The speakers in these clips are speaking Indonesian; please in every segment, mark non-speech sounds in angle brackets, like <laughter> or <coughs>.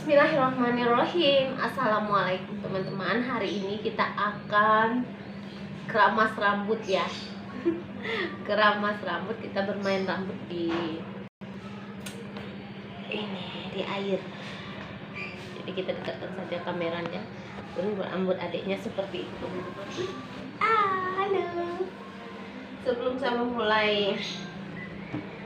Bismillahirrahmanirrahim. Assalamualaikum teman-teman. Hari ini kita akan Keramas rambut ya. <laughs> Keramas rambut Kita bermain rambut di Ini Di air. Jadi kita dekatkan saja kameranya. Terus rambut adiknya seperti itu. Ah, Halo. Sebelum saya memulai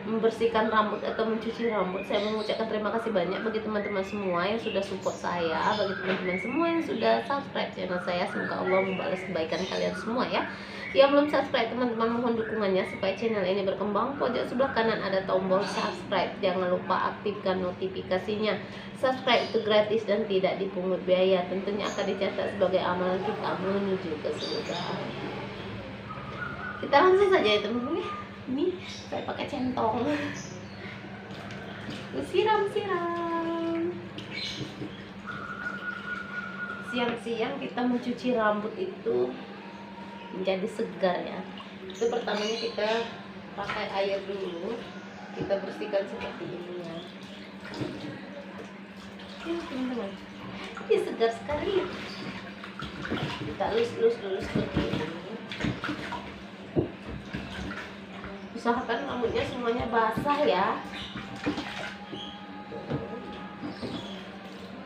membersihkan rambut atau mencuci rambut saya mengucapkan terima kasih banyak bagi teman-teman semua yang sudah support saya bagi teman-teman semua yang sudah subscribe channel saya. Semoga Allah membalas kebaikan kalian semua ya. Yang belum subscribe teman-teman mohon dukungannya supaya channel ini berkembang. Pojok sebelah kanan ada tombol subscribe. Jangan lupa aktifkan notifikasinya. Subscribe itu gratis dan tidak dipungut biaya. Tentunya akan dicatat sebagai amalan kita menuju ke surga. Kita langsung saja ya teman-teman ya ini saya pakai centong. Siram siram siang-siang kita mencuci rambut itu menjadi segar ya. Itu pertamanya kita pakai air dulu. Kita bersihkan seperti ini ya. Ya teman-teman. Ini segar sekali. Kita lus-lus dulu seperti ini usahakan rambutnya semuanya basah ya.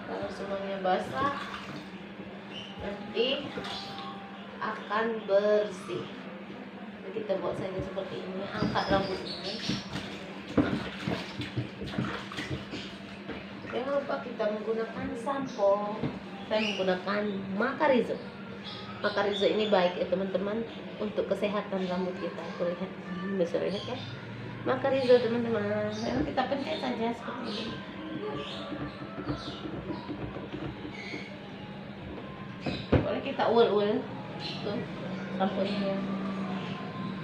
Kalau semuanya basah nanti akan bersih. Jadi kita buat saja seperti ini angkat rambutnya jangan lupa kita menggunakan sampo saya menggunakan makarizo makarizo ini baik ya teman-teman untuk kesehatan rambut kita. Tuh lihat bisa lihat ya maka Rizo teman-teman. Kita pencet saja seperti ini. Boleh kita ul-ul tuh samponya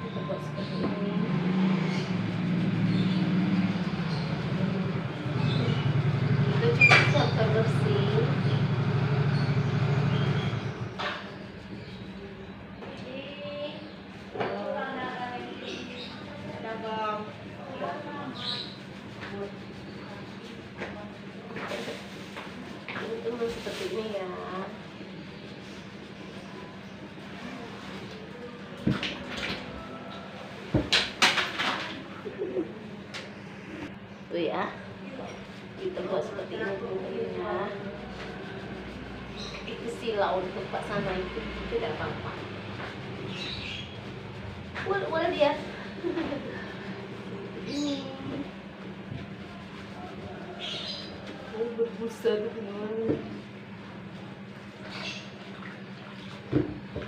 kita buat seperti ini kita cukup sampai bersih teman seperti ini ya tuh ya kita buat seperti ini teman-teman ya itu sila untuk pak sana itu tidak apa-apa boleh boleh dia ini oh berbusa teman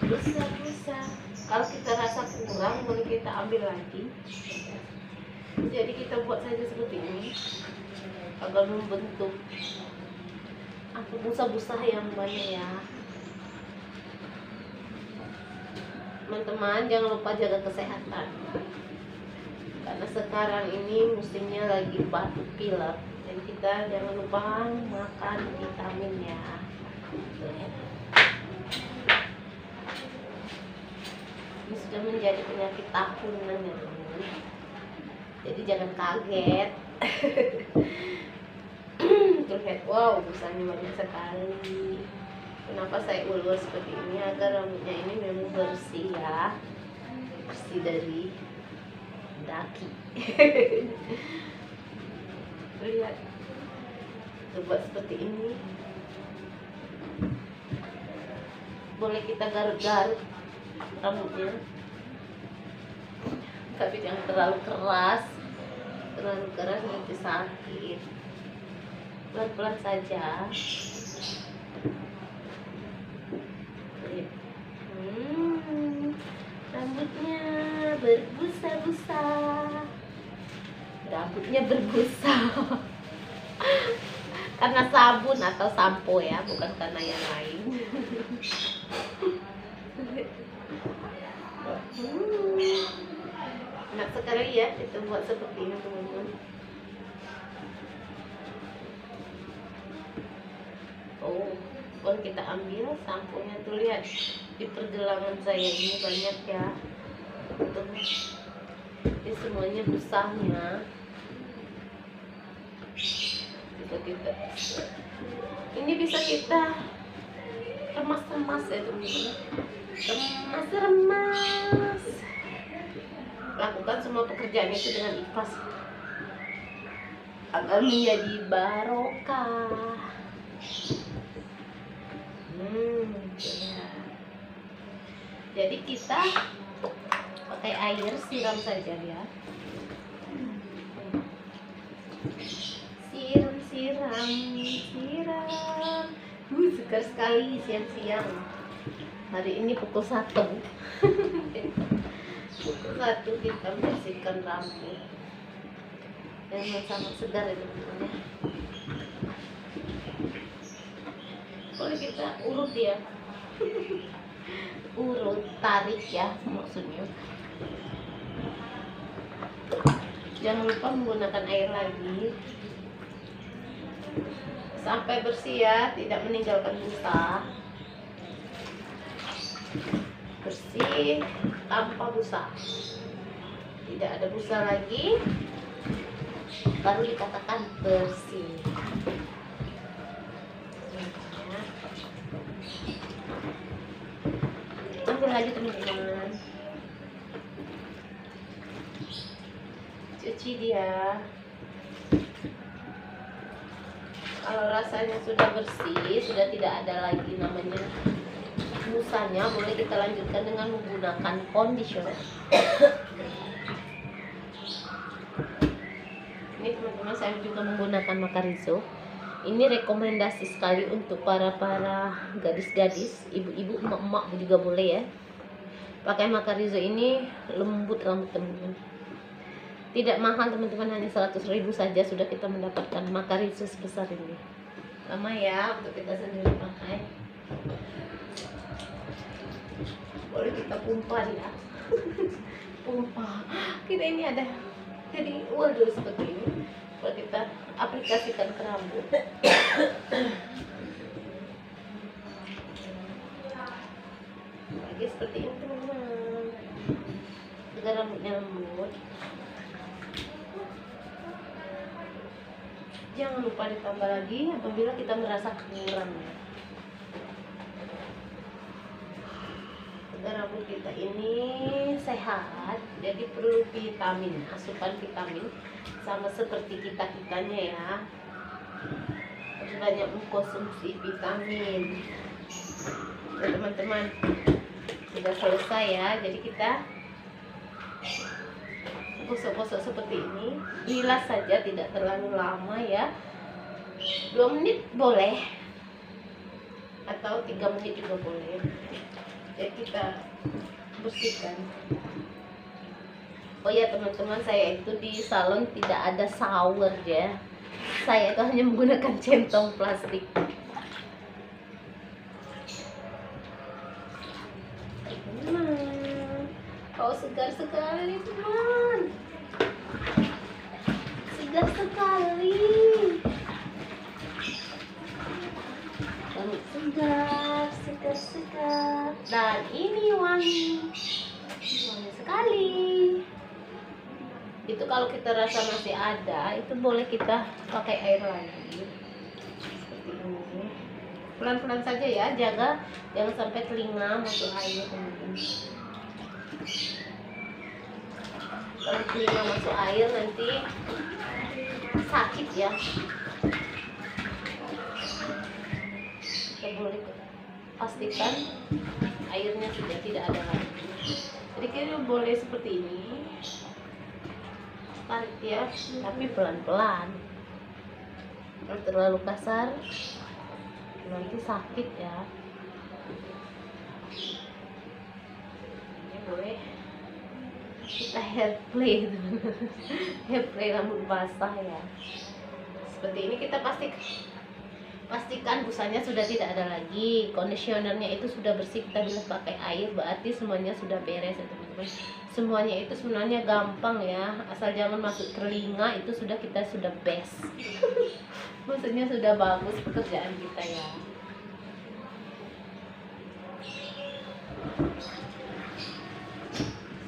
busa busa kalau kita rasa kurang boleh kita ambil lagi. Jadi kita buat saja seperti ini. Agar membentuk apa busa-busa yang banyak ya. Teman-teman jangan lupa jaga kesehatan. Karena sekarang ini musimnya lagi batuk pilek jadi kita jangan lupa makan vitamin ya. Ini sudah menjadi penyakit tahunan ya teman jadi jangan kaget. Terlihat wow busanya banyak sekali. Kenapa saya ulur seperti ini? Agar rambutnya ini memang bersih ya. Bersih dari daki <laughs> lihat buat seperti ini. Boleh kita garut-garut rambutnya. Tapi jangan terlalu keras. Terlalu keras nanti sakit. Pelan-pelan saja. Hmm, rambutnya berbusa-busa rambutnya berbusa. Karena sabun atau sampo ya bukan karena yang lain. Enak sekali ya kita buat seperti ini teman-teman. Oh boleh kita ambil samponya tuh lihat. Di pergelangan saya ini banyak ya. Tuh ini semuanya kita bisa kita ini bisa kita remas-remas ya teman-teman. Remas-remas. Lakukan semua pekerjaan itu dengan ikhlas. Agar menjadi barokah. Hmm ya. jadi kita pakai air siram saja ya siram siram siram. Uh, segar sekali siang-siang. Hari ini pukul satu. Pukul. Satu kita bersihkan rambut dan sangat segar itu teman boleh kita urut ya urut tarik ya maksudnya. Jangan lupa menggunakan air lagi. Sampai bersih ya tidak meninggalkan busa. Bersih tanpa busa. Tidak ada busa lagi. Baru dikatakan bersih ambil lagi teman-teman. Cuci dia. Kalau rasanya sudah bersih sudah tidak ada lagi namanya musanya boleh kita lanjutkan dengan menggunakan conditioner. Ini teman-teman saya juga menggunakan makarizo ini rekomendasi sekali untuk para para gadis-gadis ibu-ibu emak-emak juga boleh ya pakai makarizo ini lembut rambut teman-teman. Tidak mahal teman-teman hanya 100 ribu saja sudah kita mendapatkan makarizo sebesar ini. Lama ya untuk kita sendiri pakai. Boleh kita pompa ya <laughs> pompa. Kita ini ada jadi waduh seperti ini. Kalau kita aplikasikan ke rambut. <coughs> Lagi seperti ini rambutnya lembut jangan lupa ditambah lagi apabila kita merasa kurang. Agar rambut kita ini sehat jadi perlu vitamin asupan vitamin sama seperti kita kitanya ya. Harus banyak mengkonsumsi vitamin. Ya teman-teman sudah selesai ya. Jadi kita gosok-gosok seperti ini bilas saja tidak terlalu lama ya. Dua menit boleh. Atau tiga menit juga boleh. Ya kita bersihkan. Oh ya teman-teman saya itu di salon tidak ada shower ya. Saya itu hanya menggunakan centong plastik oh segar sekali teman segar sekali segar segar segar dan ini wangi wangi sekali itu kalau kita rasa masih ada itu boleh kita pakai air lagi seperti ini. Pelan-pelan saja ya jaga. Jangan sampai telinga masuk air teman-teman kalau telinga masuk air nanti sakit ya. Kita boleh pastikan airnya sudah tidak ada lagi. Jadi kita boleh seperti ini tarik ya tapi pelan-pelan. Terlalu kasar nanti sakit ya. Ini boleh. Kita hair play <laughs> hair play rambut basah ya. Seperti ini kita pasti pastikan busanya sudah tidak ada lagi. Conditionernya itu sudah bersih. Kita bilas pakai air berarti semuanya sudah beres ya semuanya itu sebenarnya gampang ya. Asal jangan masuk telinga itu sudah kita sudah best. <laughs> Maksudnya sudah bagus pekerjaan kita ya.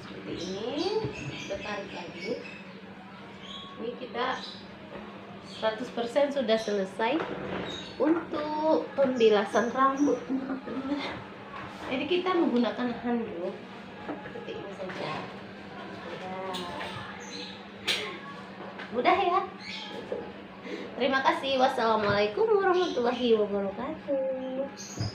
Seperti ini kita tarik lagi. Ini kita 100% sudah selesai untuk pembilasan rambut. Jadi kita menggunakan handuk ya. mudah ya. Terima kasih. Wassalamualaikum warahmatullahi wabarakatuh